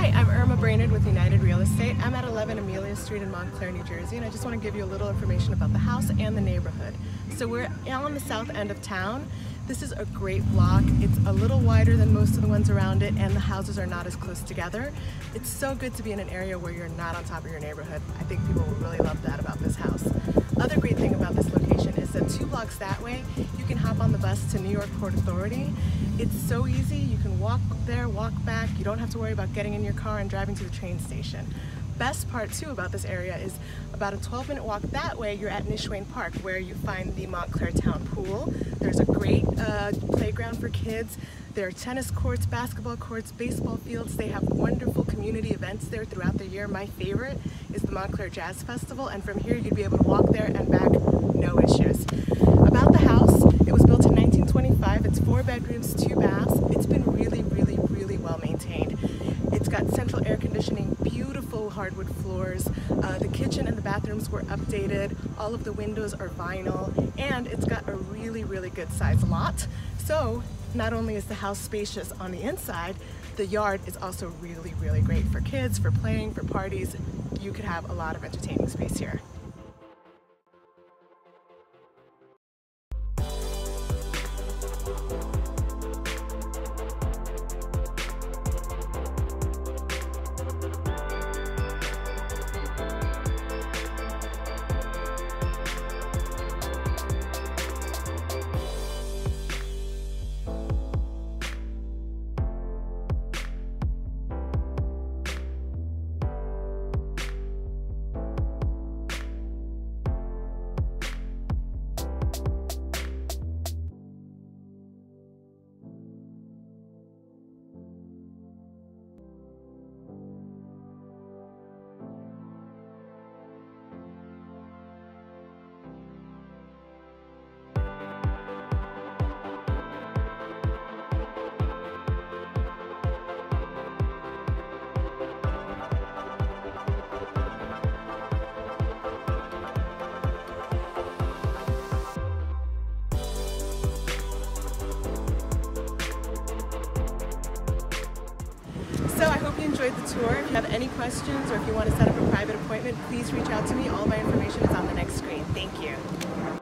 Hi, I'm Irma Brainard with United Real Estate. I'm at 11 Amelia Street in Montclair, New Jersey, and I just want to give you a little information about the house and the neighborhood. So we're on the south end of town. This is a great block. It's a little wider than most of the ones around it and the houses are not as close together. It's so good to be in an area where you're not on top of your neighborhood. I think people will really love that about this house. Other great thing about this location is that two blocks that way, can hop on the bus to New York Port Authority. It's so easy. You can walk there, walk back. You don't have to worry about getting in your car and driving to the train station best part too about this area is about a 12 minute walk that way you're at Nishuane Park where you find the Montclair Town Pool. There's a great uh, playground for kids. There are tennis courts, basketball courts, baseball fields. They have wonderful community events there throughout the year. My favorite is the Montclair Jazz Festival and from here you'd be able to walk there and back no issues. About the house, it was built in 1925. It's four bedrooms, two baths. It's been really, really, really well maintained. It's got beautiful hardwood floors. Uh, the kitchen and the bathrooms were updated. All of the windows are vinyl and it's got a really, really good sized lot. So not only is the house spacious on the inside, the yard is also really, really great for kids, for playing, for parties. You could have a lot of entertaining space here. So I hope you enjoyed the tour. If you have any questions or if you want to set up a private appointment, please reach out to me. All my information is on the next screen. Thank you.